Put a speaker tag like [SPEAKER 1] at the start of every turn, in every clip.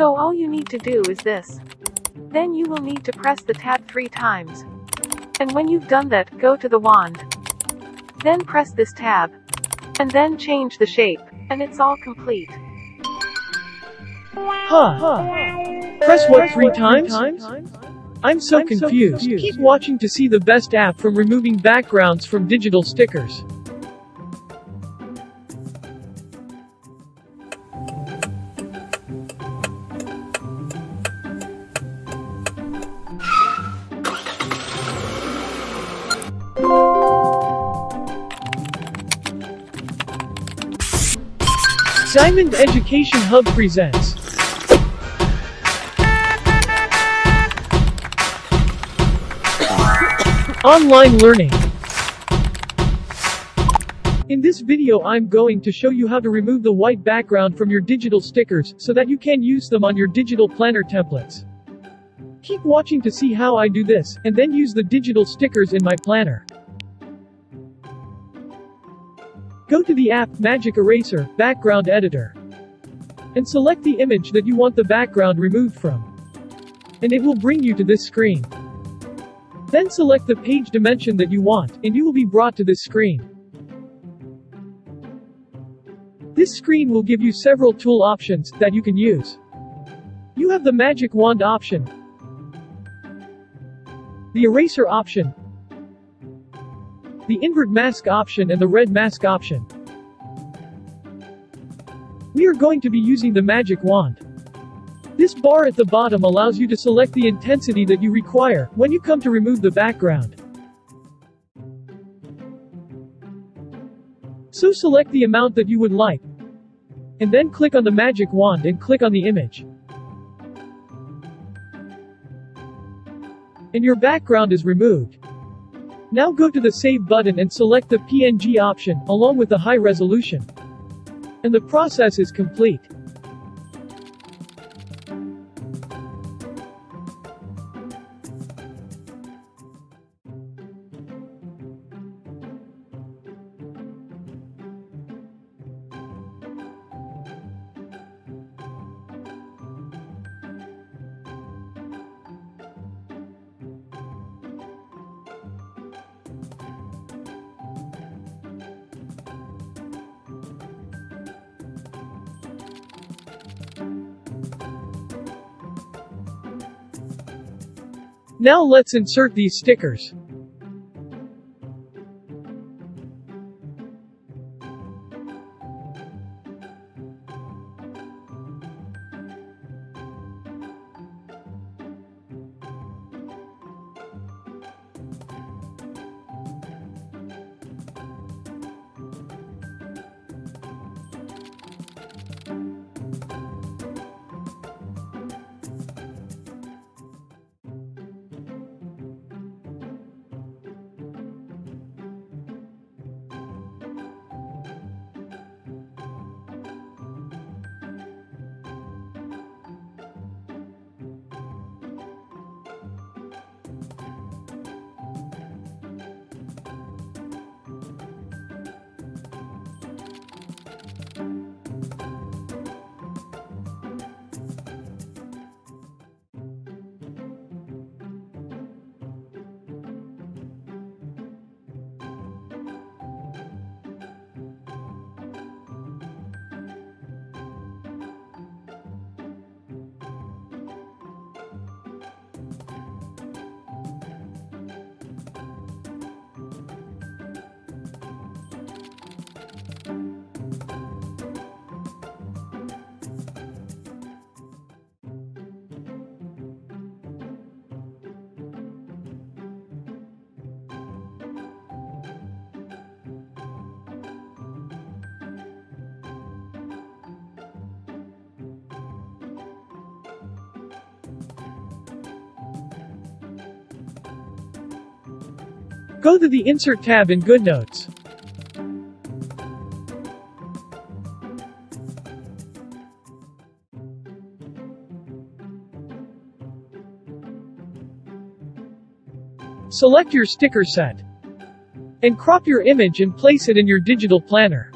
[SPEAKER 1] So all you need to do is this. Then you will need to press the tab three times. And when you've done that, go to the wand. Then press this tab. And then change the shape. And it's all complete.
[SPEAKER 2] Huh. Press what three times? I'm so confused. Keep watching to see the best app from removing backgrounds from digital stickers. Diamond Education Hub presents Online Learning In this video I'm going to show you how to remove the white background from your digital stickers so that you can use them on your digital planner templates. Keep watching to see how I do this, and then use the digital stickers in my planner. Go to the app Magic Eraser, Background Editor. And select the image that you want the background removed from. And it will bring you to this screen. Then select the page dimension that you want, and you will be brought to this screen. This screen will give you several tool options that you can use. You have the magic wand option, the eraser option, the invert mask option and the red mask option. We are going to be using the magic wand. This bar at the bottom allows you to select the intensity that you require when you come to remove the background. So select the amount that you would like. And then click on the magic wand and click on the image. And your background is removed. Now go to the Save button and select the PNG option, along with the high resolution. And the process is complete. Now let's insert these stickers. Go to the Insert tab in GoodNotes. Select your sticker set. And crop your image and place it in your digital planner.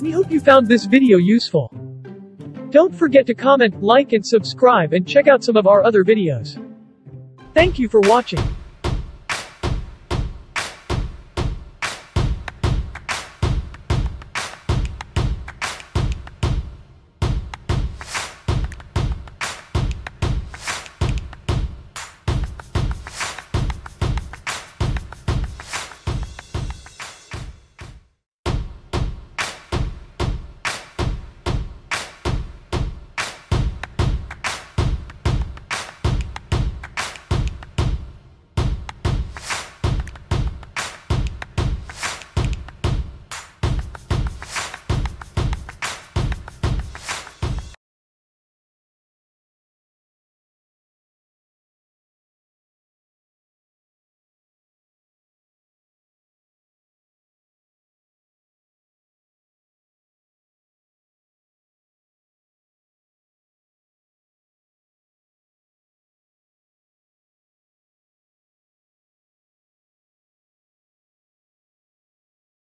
[SPEAKER 2] We hope you found this video useful. Don't forget to comment, like and subscribe and check out some of our other videos. Thank you for watching.